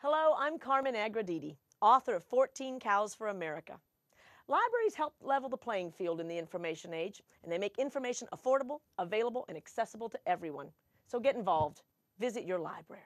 Hello, I'm Carmen Agra Deedy, author of 14 Cows for America. Libraries help level the playing field in the information age, and they make information affordable, available, and accessible to everyone. So get involved. Visit your library.